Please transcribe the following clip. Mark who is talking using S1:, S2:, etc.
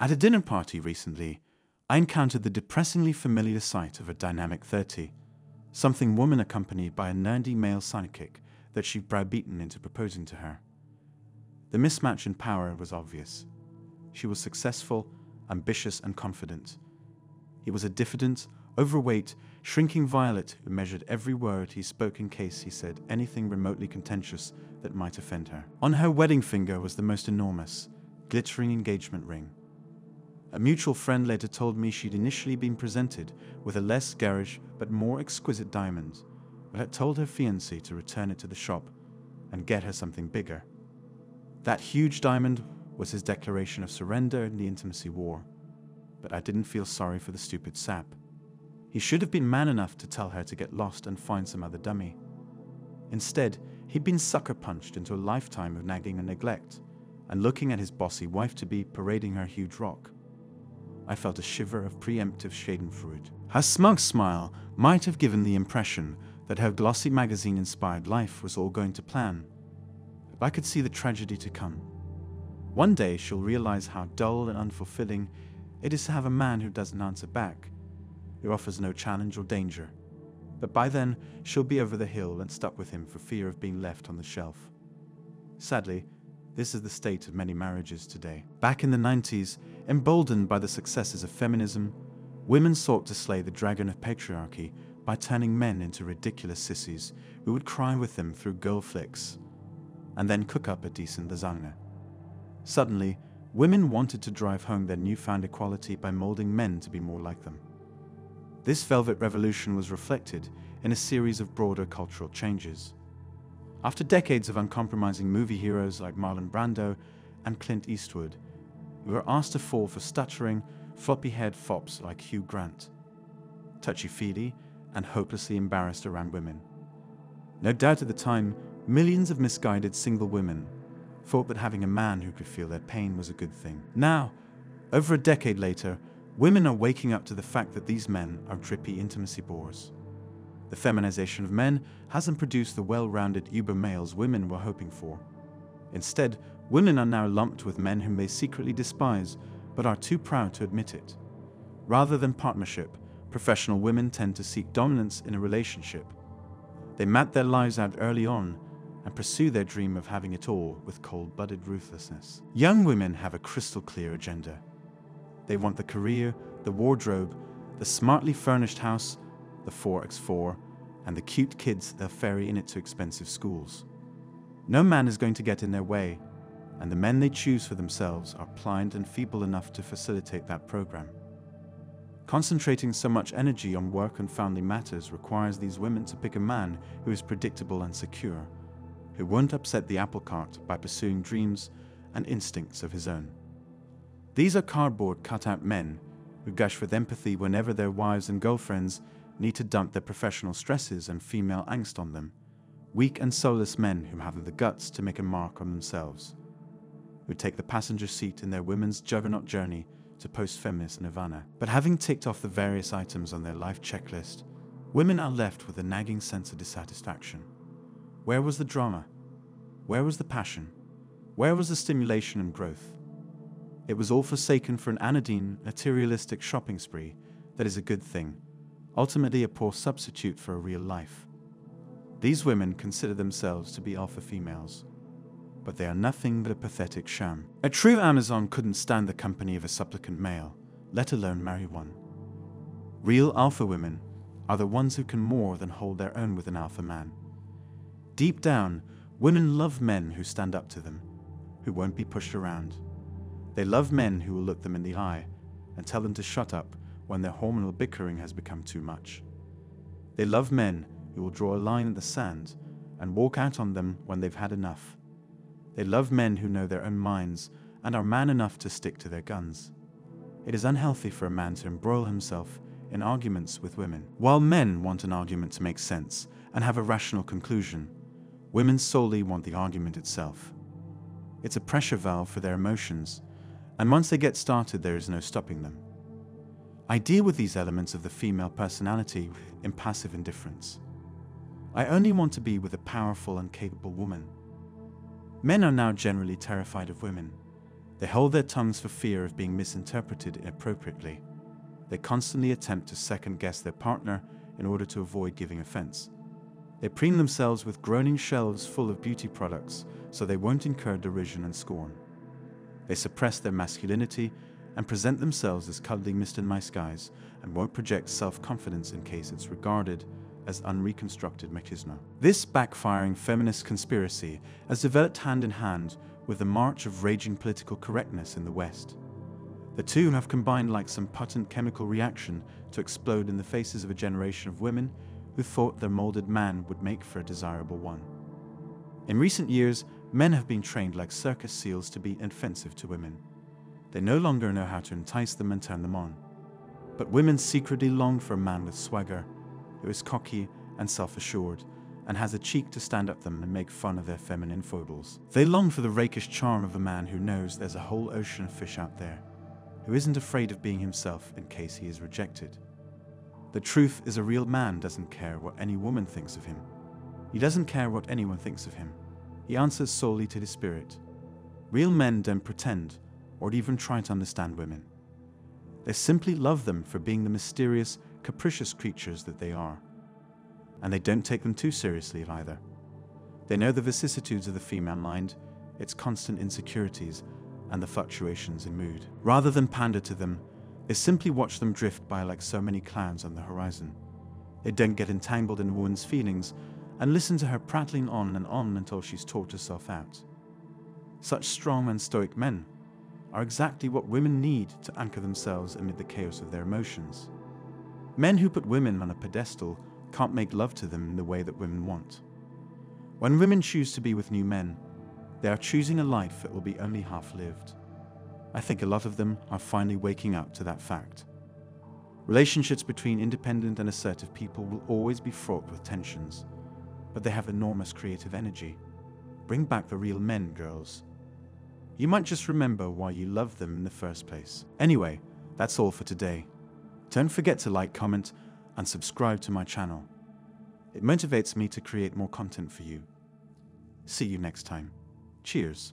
S1: At a dinner party recently, I encountered the depressingly familiar sight of a dynamic 30, something woman accompanied by a nerdy male sidekick that she'd browbeaten into proposing to her. The mismatch in power was obvious. She was successful, ambitious, and confident. He was a diffident, overweight, shrinking violet who measured every word he spoke in case he said anything remotely contentious that might offend her. On her wedding finger was the most enormous, glittering engagement ring. A mutual friend later told me she'd initially been presented with a less garish but more exquisite diamond, but had told her fiancé to return it to the shop and get her something bigger. That huge diamond was his declaration of surrender in the intimacy war, but I didn't feel sorry for the stupid sap. He should have been man enough to tell her to get lost and find some other dummy. Instead, he'd been sucker punched into a lifetime of nagging and neglect, and looking at his bossy wife to be parading her huge rock. I felt a shiver of preemptive schadenfreude. Her smug smile might have given the impression that her glossy magazine inspired life was all going to plan. But I could see the tragedy to come. One day she'll realize how dull and unfulfilling it is to have a man who doesn't answer back, who offers no challenge or danger. But by then, she'll be over the hill and stuck with him for fear of being left on the shelf. Sadly, this is the state of many marriages today. Back in the 90s, emboldened by the successes of feminism, women sought to slay the dragon of patriarchy by turning men into ridiculous sissies who would cry with them through girl flicks and then cook up a decent lasagna. Suddenly, women wanted to drive home their newfound equality by molding men to be more like them. This velvet revolution was reflected in a series of broader cultural changes. After decades of uncompromising movie heroes like Marlon Brando and Clint Eastwood, we were asked to fall for stuttering, floppy haired fops like Hugh Grant, touchy feely, and hopelessly embarrassed around women. No doubt at the time, millions of misguided single women thought that having a man who could feel their pain was a good thing. Now, over a decade later, women are waking up to the fact that these men are drippy intimacy bores. The feminization of men hasn't produced the well rounded uber males women were hoping for. Instead, women are now lumped with men whom they secretly despise but are too proud to admit it. Rather than partnership, professional women tend to seek dominance in a relationship. They map their lives out early on and pursue their dream of having it all with cold blooded ruthlessness. Young women have a crystal clear agenda. They want the career, the wardrobe, the smartly furnished house, the 4x4, and the cute kids they'll ferry in it to expensive schools. No man is going to get in their way, and the men they choose for themselves are pliant and feeble enough to facilitate that program. Concentrating so much energy on work and family matters requires these women to pick a man who is predictable and secure, who won't upset the apple cart by pursuing dreams and instincts of his own. These are cardboard cutout men who gush with empathy whenever their wives and girlfriends need to dump their professional stresses and female angst on them. Weak and soulless men who haven't the guts to make a mark on themselves, who take the passenger seat in their women's juggernaut journey to post feminist nirvana. But having ticked off the various items on their life checklist, women are left with a nagging sense of dissatisfaction. Where was the drama? Where was the passion? Where was the stimulation and growth? It was all forsaken for an anodyne, materialistic shopping spree that is a good thing, ultimately a poor substitute for a real life. These women consider themselves to be alpha females, but they are nothing but a pathetic sham. A true Amazon couldn't stand the company of a supplicant male, let alone marry one. Real alpha women are the ones who can more than hold their own with an alpha man. Deep down, women love men who stand up to them, who won't be pushed around. They love men who will look them in the eye and tell them to shut up when their hormonal bickering has become too much. They love men who will draw a line in the sand and walk out on them when they've had enough. They love men who know their own minds and are man enough to stick to their guns. It is unhealthy for a man to embroil himself in arguments with women. While men want an argument to make sense and have a rational conclusion, women solely want the argument itself. It's a pressure valve for their emotions and once they get started, there is no stopping them. I deal with these elements of the female personality in passive indifference. I only want to be with a powerful and capable woman. Men are now generally terrified of women. They hold their tongues for fear of being misinterpreted inappropriately. They constantly attempt to second guess their partner in order to avoid giving offense. They preen themselves with groaning shelves full of beauty products so they won't incur derision and scorn. They suppress their masculinity and present themselves as cuddling Mr. Nice Guys and won't project self confidence in case it's regarded as unreconstructed machismo. This backfiring feminist conspiracy has developed hand in hand with the march of raging political correctness in the West. The two have combined like some potent chemical reaction to explode in the faces of a generation of women who thought their molded man would make for a desirable one. In recent years, men have been trained like circus seals to be offensive to women. They no longer know how to entice them and turn them on. But women secretly long for a man with swagger, who is cocky and self assured, and has a cheek to stand up them and make fun of their feminine foibles. They long for the rakish charm of a man who knows there's a whole ocean of fish out there, who isn't afraid of being himself in case he is rejected. The truth is a real man doesn't care what any woman thinks of him. He doesn't care what anyone thinks of him. He answers solely to the spirit. Real men don't pretend or even try to understand women. They simply love them for being the mysterious, capricious creatures that they are. And they don't take them too seriously either. They know the vicissitudes of the female mind, its constant insecurities, and the fluctuations in mood. Rather than pander to them, they simply watch them drift by like so many clouds on the horizon. They don't get entangled in a woman's feelings and listen to her prattling on and on until she's talked herself out. Such strong and stoic men are exactly what women need to anchor themselves amid the chaos of their emotions. Men who put women on a pedestal can't make love to them in the way that women want. When women choose to be with new men, they are choosing a life that will be only half lived. I think a lot of them are finally waking up to that fact. Relationships between independent and assertive people will always be fraught with tensions, but they have enormous creative energy. Bring back the real men, girls. You might just remember why you loved them in the first place. Anyway, that's all for today. Don't forget to like, comment, and subscribe to my channel. It motivates me to create more content for you. See you next time. Cheers.